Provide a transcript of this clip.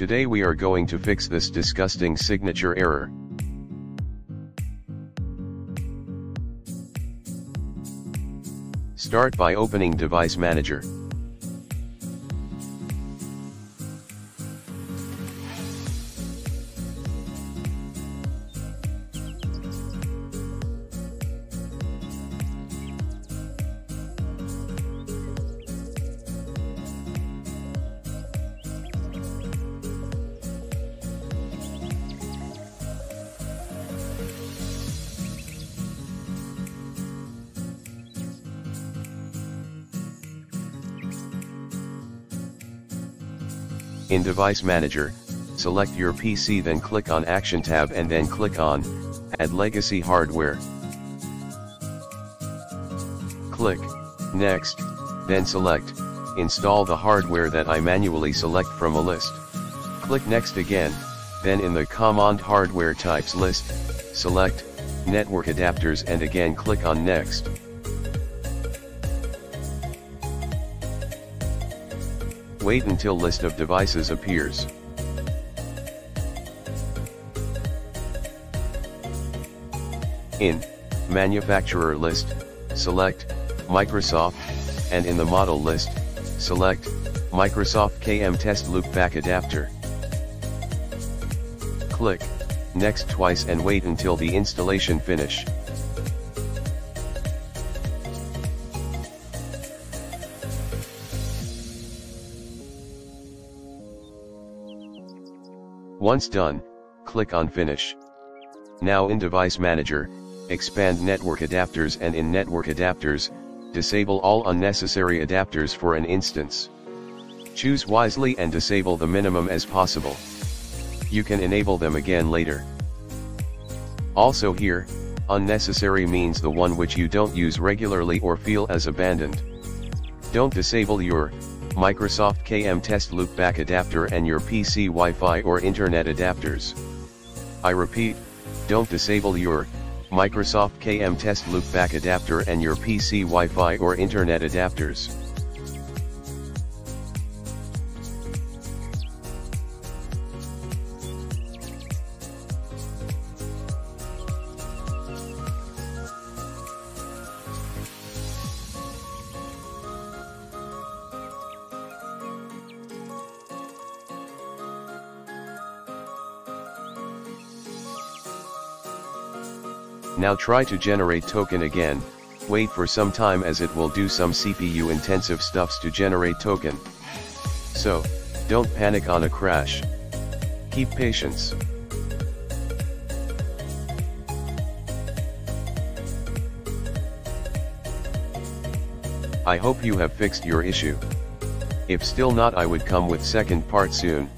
Today we are going to fix this disgusting signature error. Start by opening Device Manager. In Device Manager, select your PC then click on Action tab and then click on, Add Legacy Hardware. Click, Next, then select, Install the hardware that I manually select from a list. Click Next again, then in the Common Hardware Types list, select, Network Adapters and again click on Next. Wait until list of devices appears. In. Manufacturer list, select. Microsoft, and in the Model list, select. Microsoft KM Test Loopback Adapter. Click. Next twice and wait until the installation finish. Once done, click on Finish. Now in Device Manager, expand Network Adapters and in Network Adapters, disable all unnecessary adapters for an instance. Choose wisely and disable the minimum as possible. You can enable them again later. Also here, unnecessary means the one which you don't use regularly or feel as abandoned. Don't disable your Microsoft KM Test Loopback adapter and your PC Wi-Fi or Internet adapters. I repeat, don't disable your Microsoft KM Test Loopback adapter and your PC Wi-Fi or Internet adapters. Now try to generate token again, wait for some time as it will do some CPU intensive stuffs to generate token. So, don't panic on a crash. Keep patience. I hope you have fixed your issue. If still not I would come with second part soon.